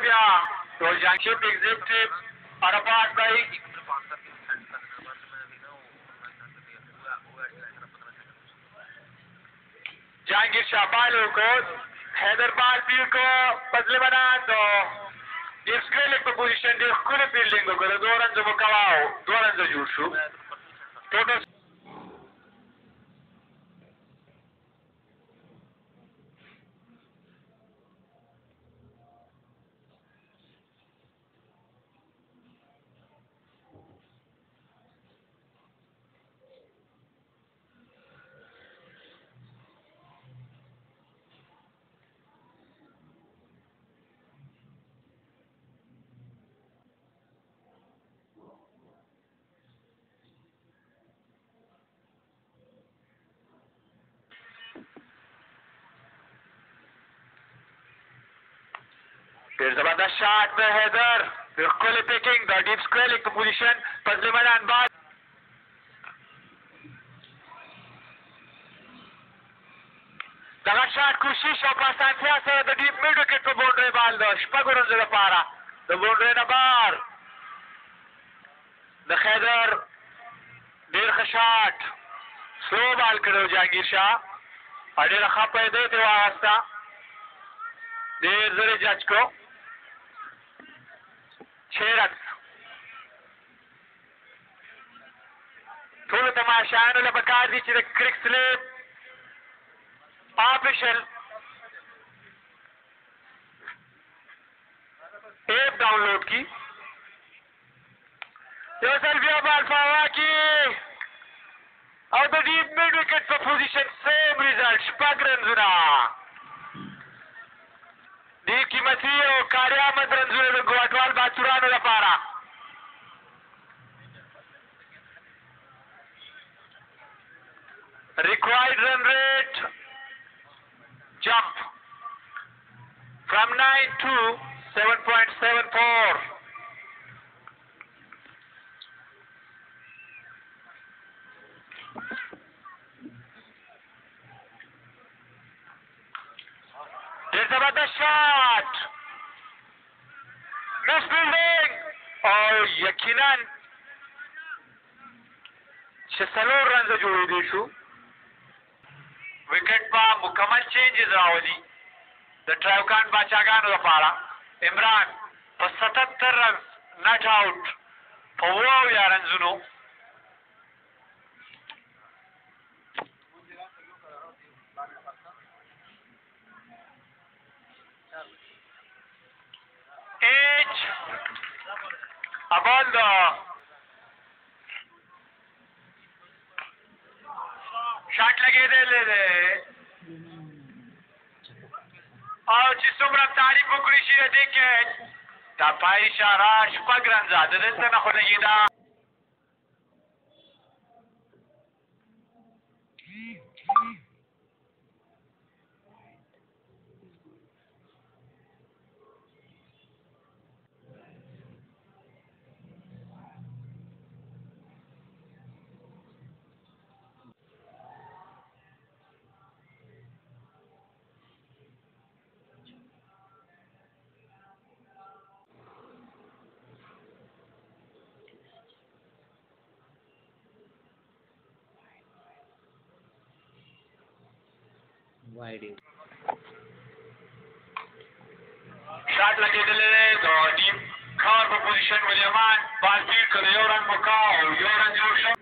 بیا۔ جانشپ عرفات بھائی۔ جہانگیر شاہ بالوں کو حیدر بال پیر کو بدلے بنا تو ډیسکریلک په پوزیشن ډېر ښکلې فیلډینګ وکړه دوه رنزه مو کواو دوه رنزه جوړ شو۔ ټوټل پھر زبردست شاٹ پہ حیدر پھر کھلے پیکنگ دا ڈیپ اسکویل ایک پوزیشن پزلے میدان بعد دغه شاٹ کوشش او پاسانتیا سره د ډیپ میډ وکټ په باونډري بال د شپږ ورځو لپاره د باونډري نه بار د خیدر ډېر ښه شاټ سلو بال کړی جهانګیر شاه او ډېره ښه پیدا یې ترې واخېسته ډېر زر یې جج کړو چھ رنس ټولو تماشایانو له پکار دي چې د کرک slip official app download کی۔ یو ځل بیا بال په هوا کې او د ډیپ میډ وکټ په پوزیشن سیم ریزلټ شپږ رنزونه ډېر قیمتي او کاریامد رنزونه د ګواټوال باتورانو لپاره required run rate jump from 9 to 7.74. another shot. Miss building. او یقینا. چې څلور رنزه جوړېدی شو. وکټ په مکمل چینجز راولي. د ټرایوکان باچاګانو لپاره. عمران په ستتر رنز نټ آوټ په اوه اویا رنزونو ایچ about the شاټ لګېدلی دی او چې څومره تعریف وکړي شي د دې کې دا پای اشاره شپږ رنزه د دلته نه خو لګېده wide شاټ لګېدلی دی د ډیپ کار په پوزیشن ولیمان بال فیډ کړ یو رن موقع او یو رن جوړ شو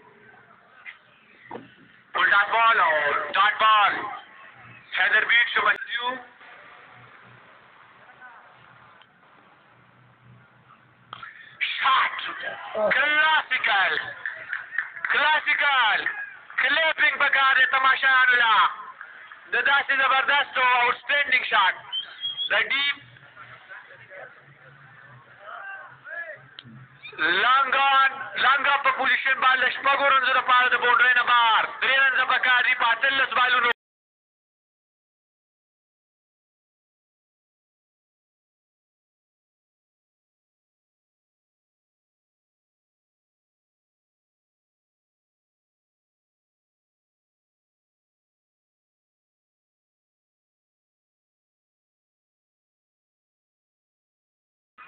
فل ډاټ بال۔ او ډاټ بال حیدر بیټ شو بچیو شاټ کلاسیکل کلاسیکل۔ کلیپینګ پکار دی تماشایانو له د داسې زبردست او آوټسټینډینګ شاټ د ډیپ لانګان لانګا په پوزیشن باندې شپږو رنزو لپاره د باونډرۍ نه بار درې رنزه پکار دي په اتلس بالونو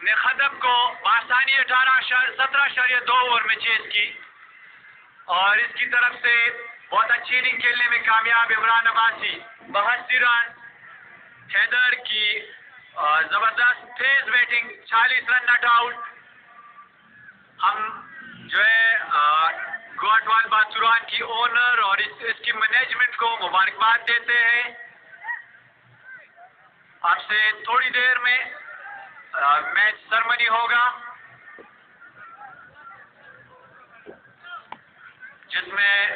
نے خدب کو بآسانی اٹھارہ سترہ اشاریہ دو اوور میں چیز کی اور اس کی طرف سے بہت اچھی اننگ کھیلنے میں کامیاب عمران عباسی بہتر رن حیدر کی زبردست تیز بیٹنگ چالیس رن نٹ آؤٹ۔ ہم جو ہے گوٹوال باتوران کی اونر اور اس, اس کی مینجمنٹ کو مبارکباد دیتے ہیں۔ آپ سے تھوڑی دیر میں میچ سرمنی ہوگا۔ جس میں